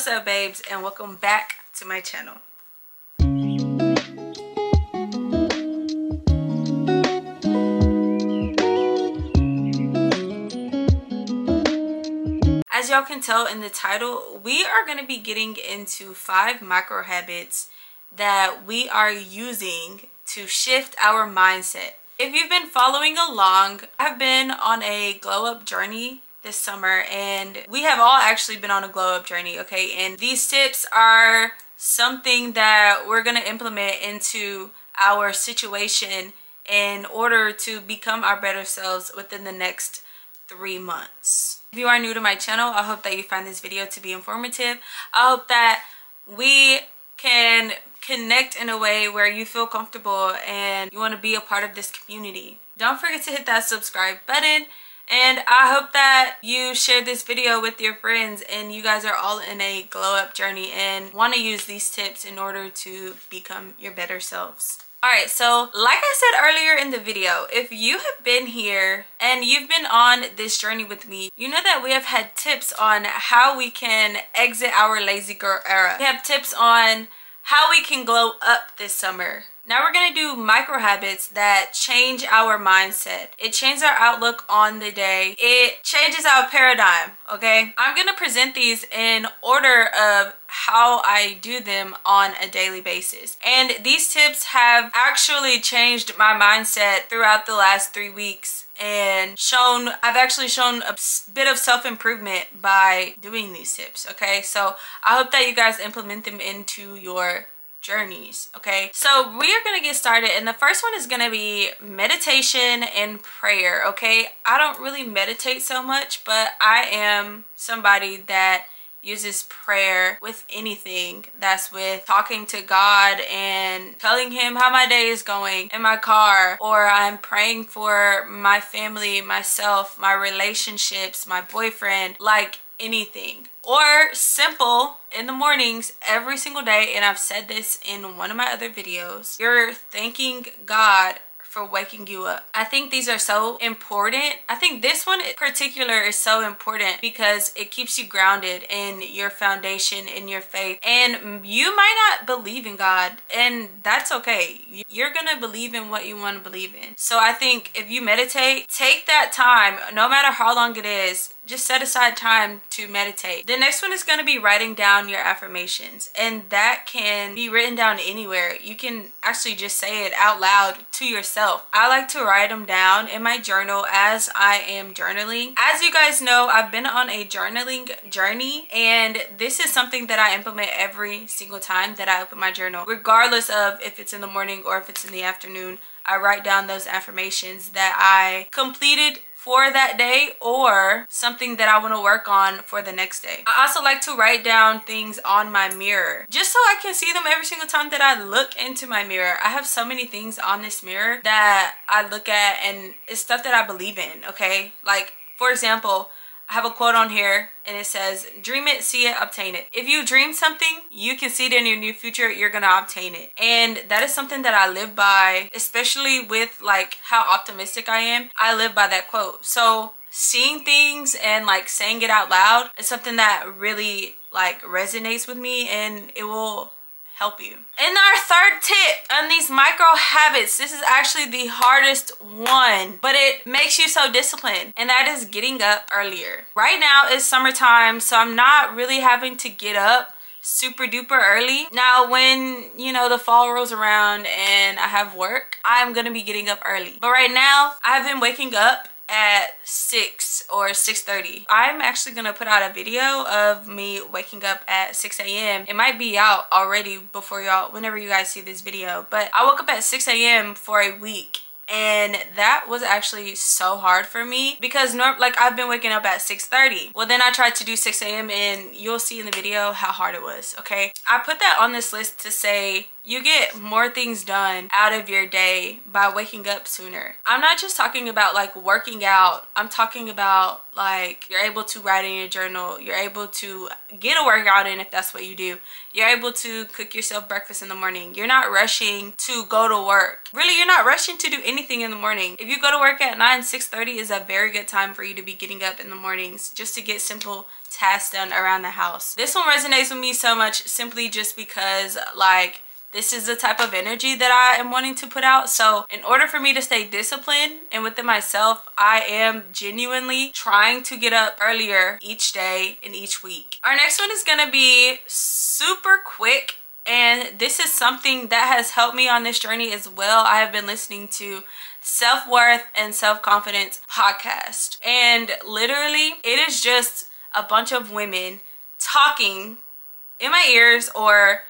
what's up babes and welcome back to my channel. As y'all can tell in the title we are going to be getting into five micro habits that we are using to shift our mindset. If you've been following along i've been on a glow up journey this summer and we have all actually been on a glow up journey okay? And these tips are something that we're going to implement into our situation in order to become our better selves within the next three months. If you are new to my channel i hope that you find this video to be informative. I hope that we can connect in a way where you feel comfortable and you want to be a part of this community. Don't forget to hit that subscribe button and I hope that you share this video with your friends and you guys are all in a glow up journey and want to use these tips in order to become your better selves. Alright, so like I said earlier in the video, if you have been here and you've been on this journey with me, you know that we have had tips on how we can exit our lazy girl era. We have tips on how we can glow up this summer. Now we're going to do micro habits that change our mindset. It changes our outlook on the day. It changes our paradigm, okay? I'm going to present these in order of how I do them on a daily basis. And these tips have actually changed my mindset throughout the last three weeks and shown I've actually shown a bit of self-improvement by doing these tips okay so I hope that you guys implement them into your journeys okay? So we are gonna get started and the first one is gonna be meditation and prayer okay? I don't really meditate so much but I am somebody that uses prayer with anything. That's with talking to God and telling him how my day is going in my car or I'm praying for my family, myself, my relationships, my boyfriend, like anything or simple in the mornings every single day and I've said this in one of my other videos you're thanking God for waking you up. I think these are so important. I think this one in particular is so important because it keeps you grounded in your foundation, in your faith. And you might not believe in God and that's okay. You're gonna believe in what you wanna believe in. So I think if you meditate, take that time, no matter how long it is, just set aside time to meditate. The next one is going to be writing down your affirmations and that can be written down anywhere. You can actually just say it out loud to yourself. I like to write them down in my journal as I am journaling. As you guys know, I've been on a journaling journey and this is something that I implement every single time that I open my journal, regardless of if it's in the morning or if it's in the afternoon. I write down those affirmations that I completed for that day or something that I want to work on for the next day. I also like to write down things on my mirror just so I can see them every single time that I look into my mirror. I have so many things on this mirror that I look at and it's stuff that I believe in, okay? Like, for example, I have a quote on here and it says, dream it, see it, obtain it. If you dream something, you can see it in your new future, you're gonna obtain it. And that is something that I live by, especially with like how optimistic I am. I live by that quote. So seeing things and like saying it out loud is something that really like resonates with me and it will help you. And our third tip on these micro habits, this is actually the hardest one, but it makes you so disciplined, and that is getting up earlier. Right now is summertime, so I'm not really having to get up super duper early. Now when, you know, the fall rolls around and I have work, I'm gonna be getting up early. But right now, I've been waking up at 6 or 6.30. I'm actually going to put out a video of me waking up at 6 a.m. It might be out already before y'all, whenever you guys see this video. But I woke up at 6 a.m. for a week and that was actually so hard for me because norm like I've been waking up at 6:30. Well, then I tried to do 6 a.m. and you'll see in the video how hard it was, okay? I put that on this list to say you get more things done out of your day by waking up sooner. I'm not just talking about like working out. I'm talking about like you're able to write in your journal. You're able to get a workout in if that's what you do. You're able to cook yourself breakfast in the morning. You're not rushing to go to work. Really, you're not rushing to do anything in the morning. If you go to work at 9, 6.30 is a very good time for you to be getting up in the mornings just to get simple tasks done around the house. This one resonates with me so much simply just because like this is the type of energy that I am wanting to put out. So in order for me to stay disciplined and within myself, I am genuinely trying to get up earlier each day and each week. Our next one is gonna be super quick and this is something that has helped me on this journey as well. I have been listening to self-worth and self-confidence podcast and literally it is just a bunch of women talking in my ears or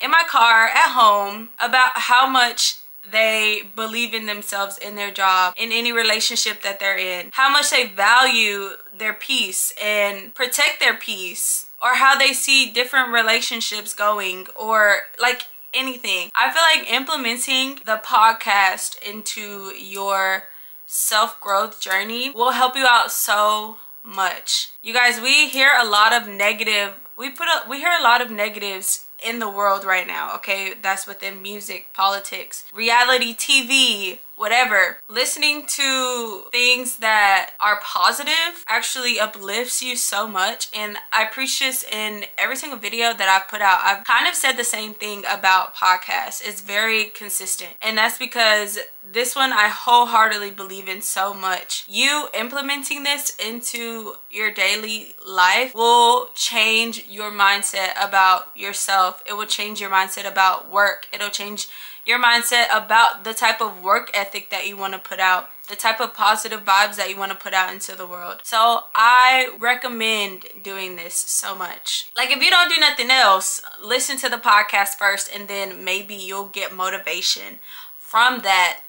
in my car at home about how much they believe in themselves in their job in any relationship that they're in how much they value their peace and protect their peace or how they see different relationships going or like anything. I feel like implementing the podcast into your self-growth journey will help you out so much. You guys we hear a lot of negative we put up we hear a lot of negatives in the world right now okay? That's within music politics reality tv whatever listening to things that are positive actually uplifts you so much and i preach this in every single video that i've put out i've kind of said the same thing about podcasts it's very consistent and that's because this one I wholeheartedly believe in so much. You implementing this into your daily life will change your mindset about yourself. It will change your mindset about work. It'll change your mindset about the type of work ethic that you want to put out the type of positive vibes that you want to put out into the world. So I recommend doing this so much. Like if you don't do nothing else, listen to the podcast first and then maybe you'll get motivation from that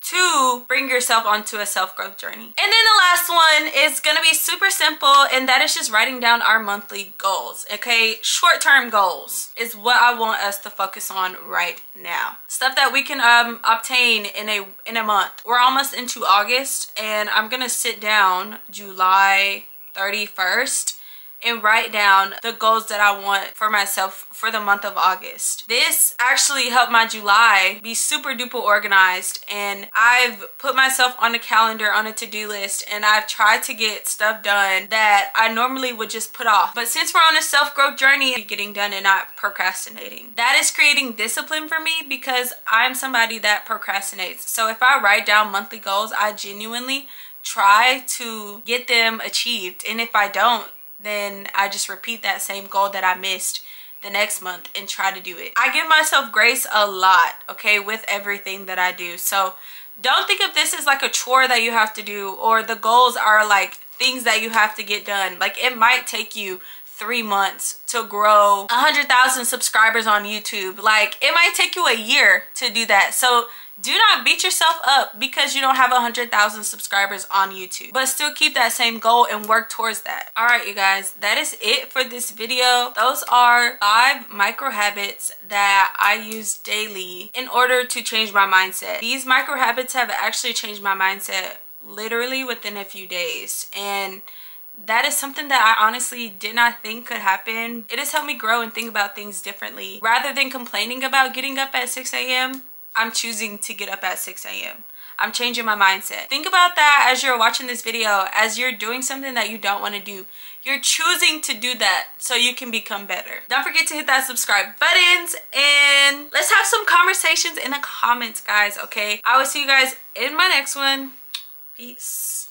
to bring yourself onto a self-growth journey. And then the last one is gonna be super simple and that is just writing down our monthly goals, okay? Short-term goals is what I want us to focus on right now. Stuff that we can um, obtain in a, in a month. We're almost into August and I'm gonna sit down July 31st and write down the goals that I want for myself for the month of August. This actually helped my July be super duper organized and I've put myself on a calendar on a to-do list and I've tried to get stuff done that I normally would just put off. But since we're on a self-growth journey, getting done and not procrastinating. That is creating discipline for me because I'm somebody that procrastinates. So if I write down monthly goals, I genuinely try to get them achieved. And if I don't, then I just repeat that same goal that I missed the next month and try to do it. I give myself grace a lot, okay, with everything that I do. So don't think of this as like a chore that you have to do or the goals are like things that you have to get done. Like it might take you three months to grow 100,000 subscribers on YouTube. Like it might take you a year to do that. So do not beat yourself up because you don't have 100,000 subscribers on YouTube. But still keep that same goal and work towards that. Alright you guys, that is it for this video. Those are five micro habits that I use daily in order to change my mindset. These micro habits have actually changed my mindset literally within a few days. And that is something that I honestly did not think could happen. It has helped me grow and think about things differently. Rather than complaining about getting up at 6 a.m., I'm choosing to get up at 6 a.m. I'm changing my mindset. Think about that as you're watching this video, as you're doing something that you don't want to do. You're choosing to do that so you can become better. Don't forget to hit that subscribe buttons and let's have some conversations in the comments, guys, okay? I will see you guys in my next one. Peace.